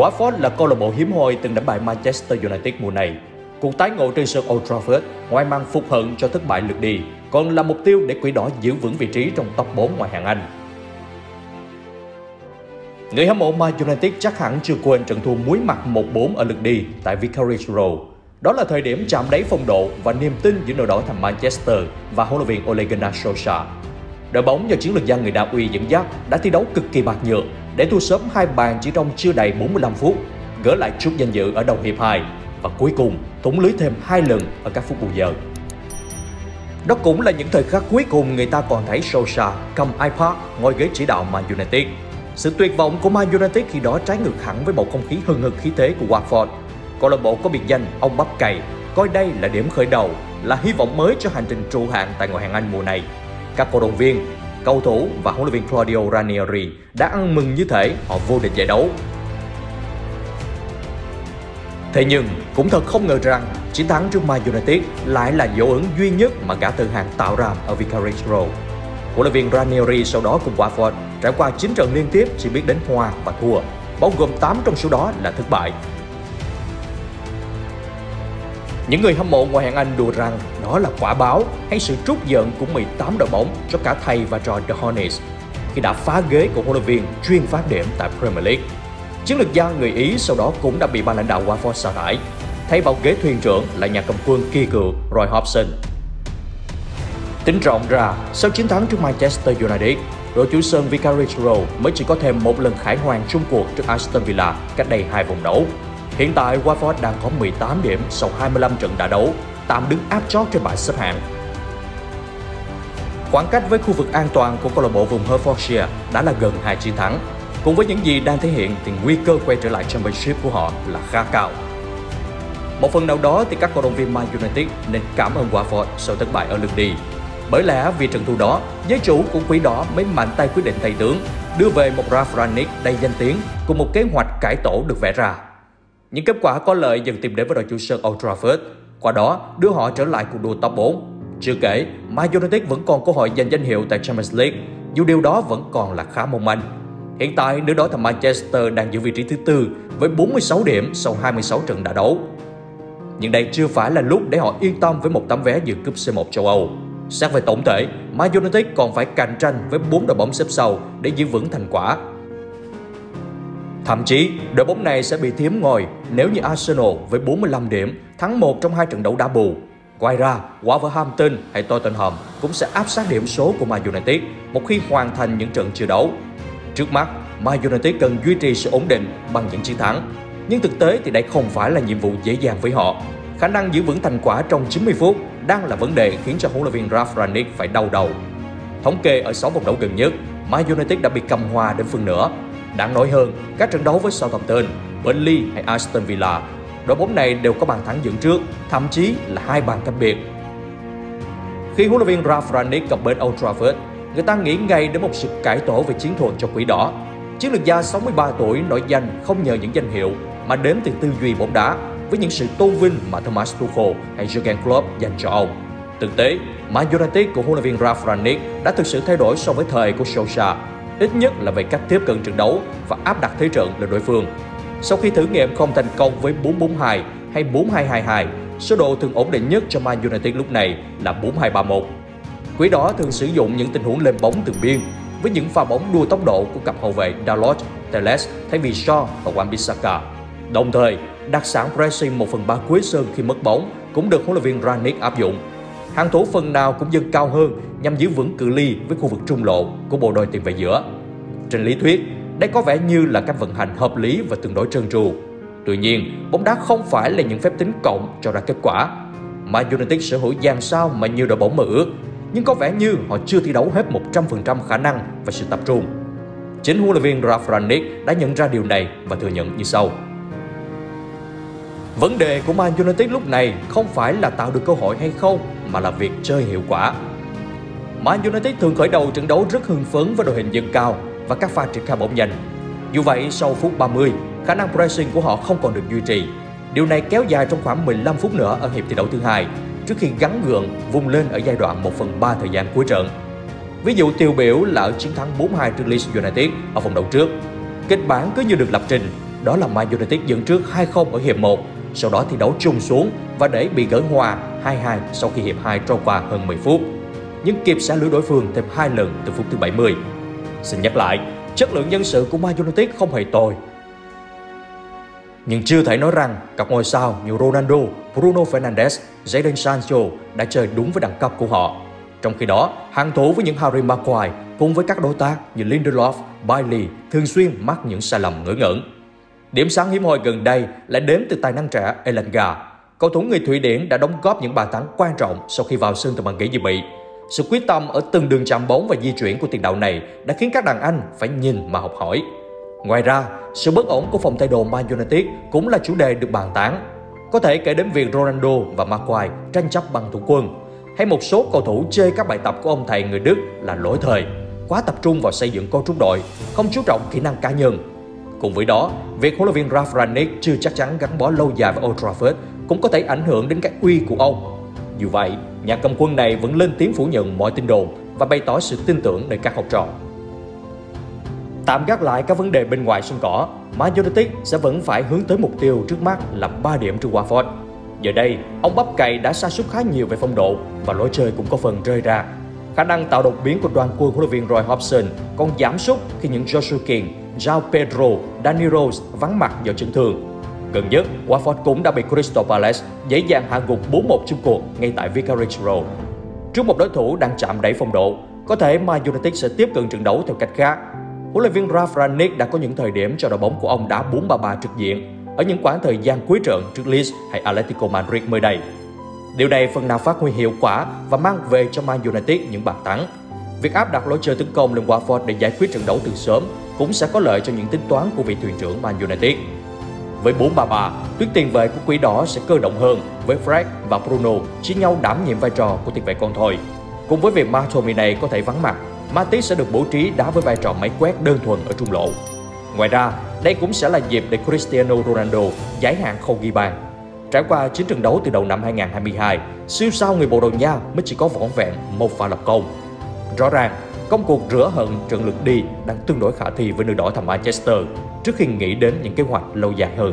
Watford là câu lạc bộ hiếm hoi từng đánh bại Manchester United mùa này. Cuộc tái ngộ trên sân Old Trafford ngoài mang phục hận cho thất bại lượt đi, còn là mục tiêu để quỷ đỏ giữ vững vị trí trong top 4 ngoại hạng Anh. Người hâm mộ Man United chắc hẳn chưa quên trận thua muối mặt 1-4 ở lượt đi tại Vicarage Road. Đó là thời điểm chạm đáy phong độ và niềm tin giữa đội đỏ thành Manchester và huấn luyện viên Ole Gunnar Solskjaer. Đội bóng do chiến lược gia người Na Uy dẫn dắt đã thi đấu cực kỳ bạc nhược để thua sớm hai bàn chỉ trong chưa đầy 45 phút, gỡ lại chút danh dự ở đầu hiệp 2 và cuối cùng thủng lưới thêm hai lần ở các phút bù giờ. Đó cũng là những thời khắc cuối cùng người ta còn thấy Solskjaer cầm iPad ngồi ghế chỉ đạo Man United. Sự tuyệt vọng của Man United khi đó trái ngược hẳn với bầu không khí hừng hực khí thế của Watford. Câu lạc bộ có biệt danh ông bắp cày, coi đây là điểm khởi đầu, là hy vọng mới cho hành trình trụ hạng tại ngoại hạng Anh mùa này. Các cổ động viên, cầu thủ và huấn luyện viên Claudio Ranieri đã ăn mừng như thể họ vô địch giải đấu. Thế nhưng cũng thật không ngờ rằng chiến thắng trước Man United lại là dấu ấn duy nhất mà gã từ hàng tạo ra ở Vicarage Road. Huấn luyện viên Ranieri sau đó cùng Watford trải qua 9 trận liên tiếp chỉ biết đến hòa và thua, bao gồm 8 trong số đó là thất bại. Những người hâm mộ ngoại hạng Anh đùa rằng đó là quả báo hay sự trút giận của 18 đội bóng cho cả thầy và trò The Hornets khi đã phá ghế của huấn luyện viên chuyên phát điểm tại Premier League. Chiến lược gia người Ý sau đó cũng đã bị ban lãnh đạo Watford sa thải. Thay vào ghế thuyền trưởng là nhà cầm quân kỳ cựu Roy Hobson. Tính rộng ra, sau chiến thắng trước Manchester United, đội chủ sân Vicarage Road mới chỉ có thêm một lần khải hoàn chung cuộc trước Aston Villa cách đây hai vòng đấu. Hiện tại Watford đang có 18 điểm sau 25 trận đã đấu, tạm đứng áp chót trên bảng xếp hạng. Khoảng cách với khu vực an toàn của câu lạc bộ vùng Hertfordshire đã là gần hai chiến thắng. Cùng với những gì đang thể hiện thì nguy cơ quay trở lại Championship của họ là khá cao. Một phần nào đó thì các cổ động viên Man United nên cảm ơn Watford sau thất bại ở lượt đi. Bởi lẽ vì trận thua đó, giới chủ của quỷ đỏ mới mạnh tay quyết định thay tướng, đưa về một Ralf Rangnick đầy danh tiếng cùng một kế hoạch cải tổ được vẽ ra. Những kết quả có lợi dần tìm đến với đội chủ sân Old Trafford, qua đó đưa họ trở lại cuộc đua top 4. Chưa kể, Man United vẫn còn cơ hội giành danh hiệu tại Champions League, dù điều đó vẫn còn là khá mong manh. Hiện tại, nữ đối thành Manchester đang giữ vị trí thứ tư với 46 điểm sau 26 trận đã đấu. Nhưng đây chưa phải là lúc để họ yên tâm với một tấm vé dự cúp C1 châu Âu. Xét về tổng thể, Man United còn phải cạnh tranh với 4 đội bóng xếp sau để giữ vững thành quả. Thậm chí, đội bóng này sẽ bị thiếm ngồi nếu như Arsenal với 45 điểm thắng một trong hai trận đấu đá bù. Ngoài ra, Wolverhampton hay Tottenham cũng sẽ áp sát điểm số của Man United một khi hoàn thành những trận chưa đấu. Trước mắt, Man United cần duy trì sự ổn định bằng những chiến thắng. Nhưng thực tế thì đây không phải là nhiệm vụ dễ dàng với họ. Khả năng giữ vững thành quả trong 90 phút đang là vấn đề khiến cho huấn luyện viên Ralf Rangnick phải đau đầu. Thống kê ở 6 vòng đấu gần nhất, Man United đã bị cầm hòa đến phần nửa. Đáng nói hơn, các trận đấu với Southampton, Burnley hay Aston Villa, đội bóng này đều có bàn thắng dẫn trước, thậm chí là hai bàn cách biệt. Khi huấn luyện viên Ralf Rangnick cập bến Old Trafford, người ta nghĩ ngay đến một sự cải tổ về chiến thuật cho quỷ đỏ. Chiến lược gia 63 tuổi nổi danh không nhờ những danh hiệu mà đến từ tư duy bóng đá với những sự tôn vinh mà Thomas Tuchel hay Jurgen Klopp dành cho ông. Thực tế, Man United của huấn luyện viên Ralf Rangnick đã thực sự thay đổi so với thời của Solskjaer, ít nhất là về cách tiếp cận trận đấu và áp đặt thế trận lên đối phương. Sau khi thử nghiệm không thành công với 442 hay 4222, số độ thường ổn định nhất cho Man United lúc này là 4-2-3-1. Quỷ đỏ thường sử dụng những tình huống lên bóng từ biên với những pha bóng đua tốc độ của cặp hậu vệ Dalot, Teles thay vì Shaw và Wan-Bissaka. Đồng thời, đặc sản pressing 1 phần 3 cuối sân khi mất bóng cũng được huấn luyện viên Ranić áp dụng. Hàng thủ phần nào cũng dâng cao hơn nhằm giữ vững cự ly với khu vực trung lộ của bộ đôi tiền vệ giữa. Trên lý thuyết, đây có vẻ như là cách vận hành hợp lý và tương đối trơn tru. Tuy nhiên, bóng đá không phải là những phép tính cộng cho ra kết quả. Man United sở hữu dàn sao mà nhiều đội bóng mơ ước, nhưng có vẻ như họ chưa thi đấu hết 100% khả năng và sự tập trung. Chính huấn luyện viên Ralf Rangnick đã nhận ra điều này và thừa nhận như sau. Vấn đề của Man United lúc này không phải là tạo được cơ hội hay không, mà là việc chơi hiệu quả. Man United thường khởi đầu trận đấu rất hưng phấn với đội hình dâng cao và các pha triển khai bóng nhanh. Dù vậy, sau phút 30, khả năng pressing của họ không còn được duy trì. Điều này kéo dài trong khoảng 15 phút nữa ở hiệp thi đấu thứ hai, trước khi gắn gượng vùng lên ở giai đoạn 1 phần 3 thời gian cuối trận. Ví dụ tiêu biểu là ở chiến thắng 4-2 trước Leeds United ở vòng đấu trước. Kịch bản cứ như được lập trình, đó là Man United dẫn trước 2-0 ở hiệp 1, sau đó thi đấu chung xuống và để bị gỡ hòa 2-2 sau khi hiệp 2 trôi qua hơn 10 phút. Nhưng kịp xả lưới đối phương thêm hai lần từ phút thứ 70. Xin nhắc lại, chất lượng nhân sự của Man United không hề tồi. Nhưng chưa thể nói rằng các ngôi sao như Ronaldo, Bruno Fernandes, Jadon Sancho đã chơi đúng với đẳng cấp của họ. Trong khi đó, hàng thủ với những Harry Maguire cùng với các đối tác như Lindelof, Bailey thường xuyên mắc những sai lầm ngớ ngẩn. Điểm sáng hiếm hoi gần đây lại đến từ tài năng trẻ Elanga. Cầu thủ người Thụy Điển đã đóng góp những bàn thắng quan trọng sau khi vào sân từ bàn ghế dự bị. Sự quyết tâm ở từng đường chạm bóng và di chuyển của tiền đạo này đã khiến các đàn anh phải nhìn mà học hỏi. Ngoài ra, sự bất ổn của phòng thay đồ Man United cũng là chủ đề được bàn tán. Có thể kể đến việc Ronaldo và Maguire tranh chấp bằng thủ quân, hay một số cầu thủ chơi các bài tập của ông thầy người Đức là lỗi thời, quá tập trung vào xây dựng cấu trúc đội, không chú trọng kỹ năng cá nhân. Cùng với đó, việc huấn luyện viên Ralf Rangnick chưa chắc chắn gắn bó lâu dài với Old Trafford cũng có thể ảnh hưởng đến cái uy của ông. Dù vậy, nhà cầm quân này vẫn lên tiếng phủ nhận mọi tin đồn và bày tỏ sự tin tưởng nơi các học trò. Tạm gác lại các vấn đề bên ngoài sân cỏ, Man United sẽ vẫn phải hướng tới mục tiêu trước mắt là 3 điểm trước Watford. Giờ đây, ông bắp cày đã sa sút khá nhiều về phong độ và lối chơi cũng có phần rơi ra. Khả năng tạo đột biến của đoàn quân huấn luyện viên Roy Hobson còn giảm sút khi những Joshua King, Jao Pedro, Danny Rose vắng mặt do chấn thương. Gần nhất, Watford cũng đã bị Crystal Palace dễ dàng hạ gục 4-1 chung cuộc ngay tại Vicarage Road. Trước một đối thủ đang chạm đáy phong độ, có thể Man United sẽ tiếp cận trận đấu theo cách khác Huấn luyện viên Ralf Rangnick đã có những thời điểm cho đội bóng của ông đá 4-3-3 trực diện ở những quãng thời gian cuối trận trước Leeds hay Atletico Madrid mới đây. Điều này phần nào phát huy hiệu quả và mang về cho Man United những bàn thắng. Việc áp đặt lối chơi tấn công lên Watford để giải quyết trận đấu từ sớm cũng sẽ có lợi cho những tính toán của vị thuyền trưởng Man United. Với 4-3-3, tuyến tiền vệ của Quỷ Đỏ sẽ cơ động hơn với Fred và Bruno chia nhau đảm nhiệm vai trò của tiền vệ con thoi. Cùng với việc Martomine có thể vắng mặt Matip sẽ được bố trí đá với vai trò máy quét đơn thuần ở trung lộ. Ngoài ra, đây cũng sẽ là dịp để Cristiano Ronaldo giải hạn không ghi bàn. Trải qua 9 trận đấu từ đầu năm 2022, siêu sao người Bồ Đào Nha mới chỉ có vỏn vẹn một pha lập công. Rõ ràng, công cuộc rửa hận trận lượt đi đang tương đối khả thi với nơi đỏ thầm Manchester trước khi nghĩ đến những kế hoạch lâu dài hơn.